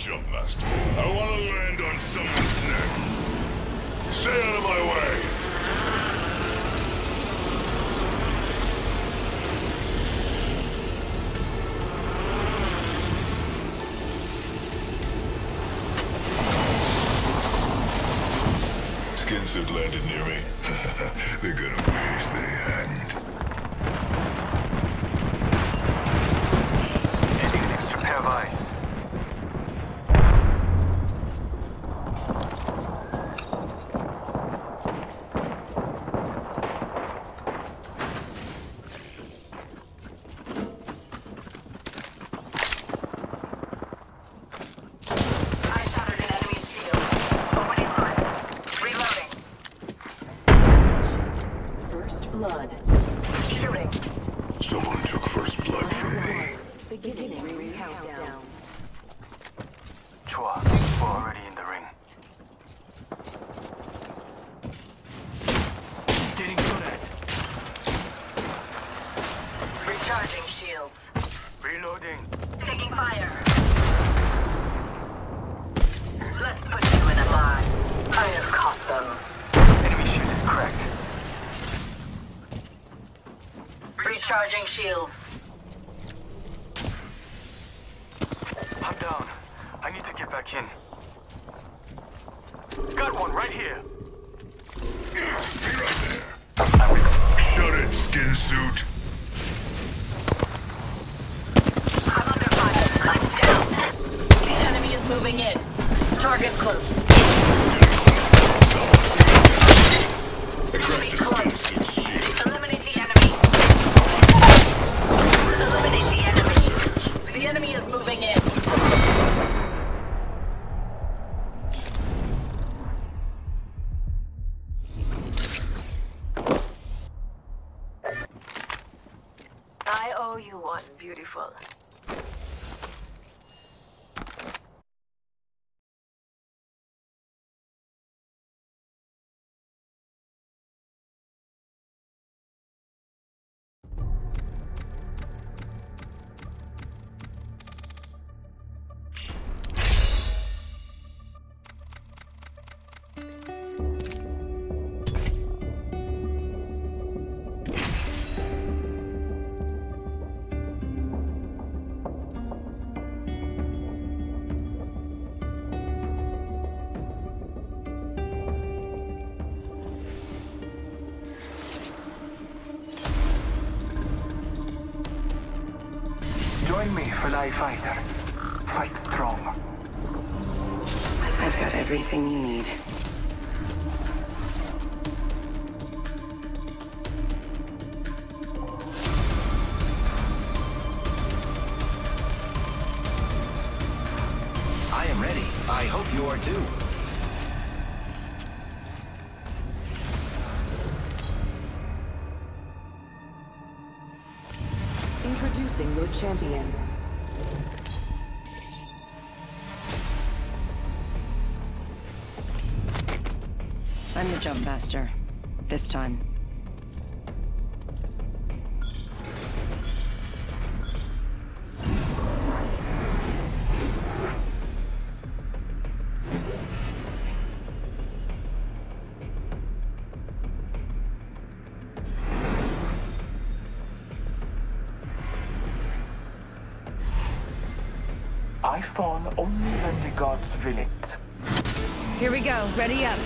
jump master. I want to land on someone's neck. Stay out of my way. Skin suit landed near me. They're gonna wish they hadn't. Needing an extra pair of eyes. I shattered an enemy's shield. Opening fire. Reloading. First blood. Shooting. Someone took first blood from me. Beginning ring countdown. Chua, we're already in the ring. Getting good at. Recharging shields. Reloading. Taking fire. Let's put you in a line. I have caught them. Enemy shield is cracked. Recharging shields. I'm down. I need to get back in. Got one right here. Right there. Shut it, skin suit. I you one, beautiful. Join me, Fly Fighter. Fight strong. I've got everything you need. I am ready. I hope you are too. Introducing your champion. I'm the jump master. This time. I fall only when the gods will it. Here we go. Ready up.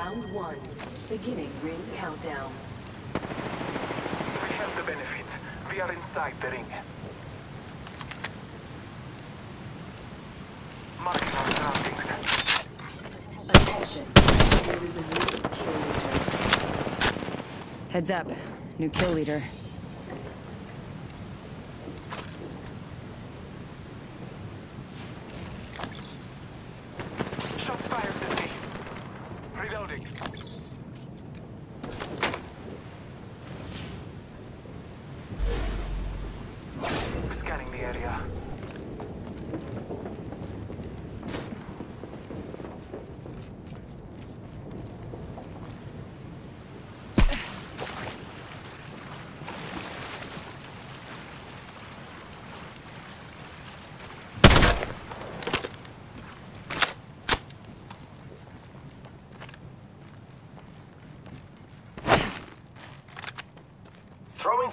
Round one. Beginning ring countdown. We have the benefit. We are inside the ring. Marking our surroundings. Attention. There is a new kill leader. Heads up. New kill leader. Shots fired at me. Reloading. Scanning the area.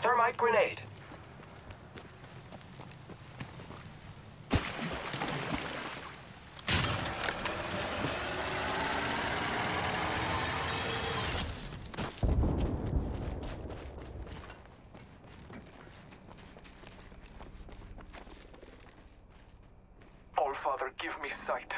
Throwing thermite grenade. Father, give me sight.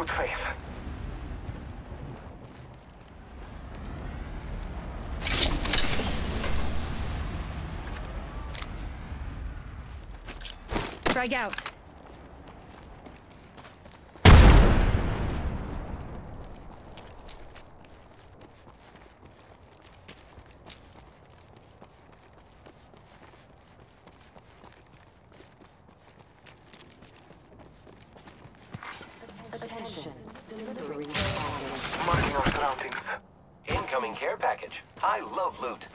Good faith. Strike out. Attention. Delivering package. Marking our surroundings. Incoming care package. I love loot.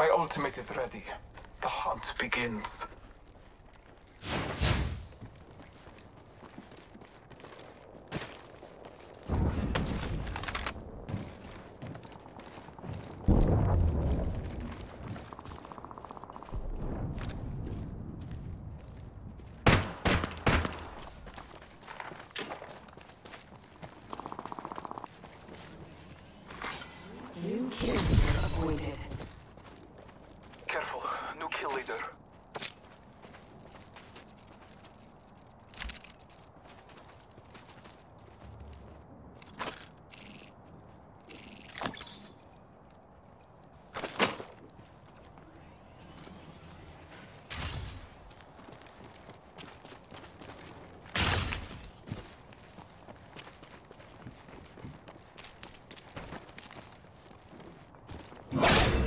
My ultimate is ready. The hunt begins. New kill leader appointed. Kill leader.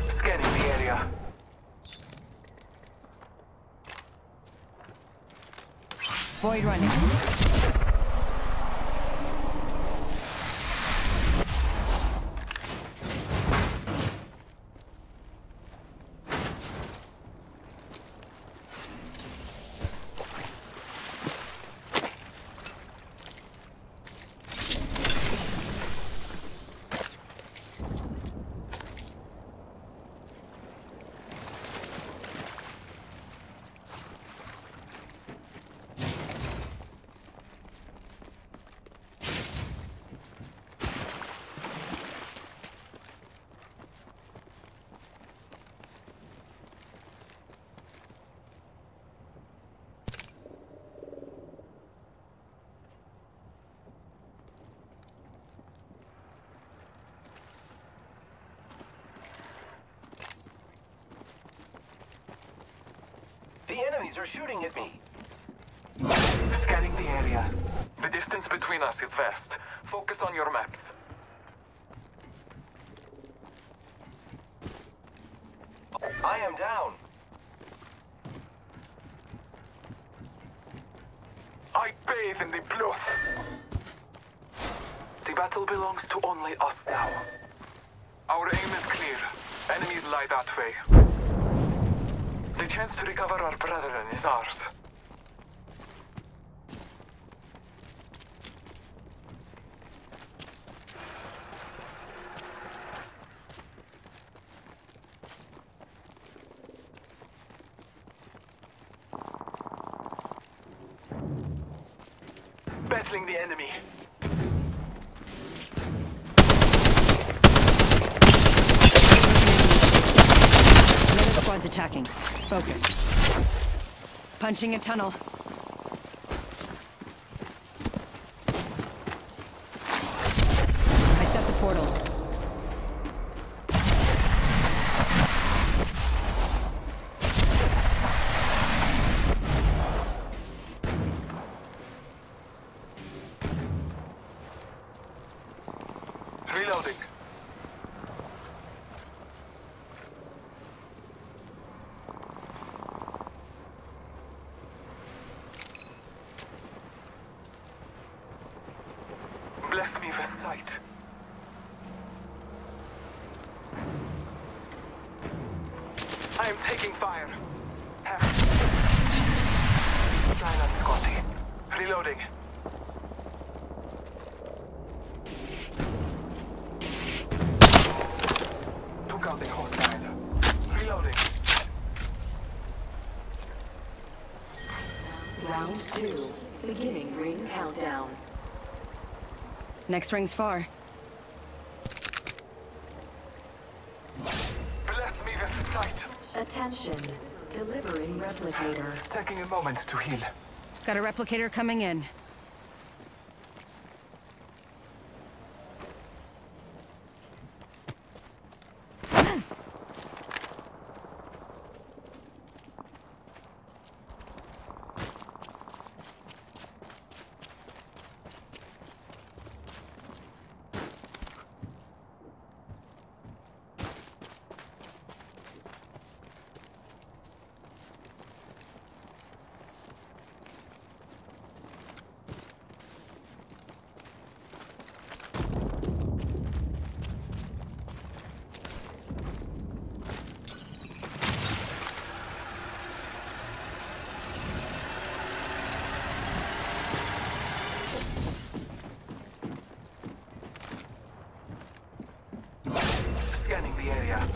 Scanning the area. Void running. The enemies are shooting at me. Scanning the area. The distance between us is vast. Focus on your maps. I am down. I bathe in the blood. The battle belongs to only us now. Our aim is clear. Enemies lie that way chance to recover our brethren is ours. Battling the enemy. attacking. Focus. Punching a tunnel. I set the portal. Reloading. Bless me with sight. I am taking fire. Silence, Scotty. Reloading. Took out a hostile. Reloading. Round two. Beginning ring countdown. Next ring's far. Bless me with sight. Attention. Delivering replicator. Taking a moment to heal. Got a replicator coming in. Scanning the area.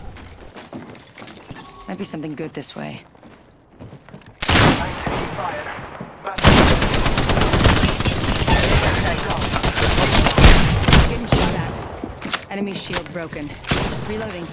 Might be something good this way. Enemy shield broken. Reloading.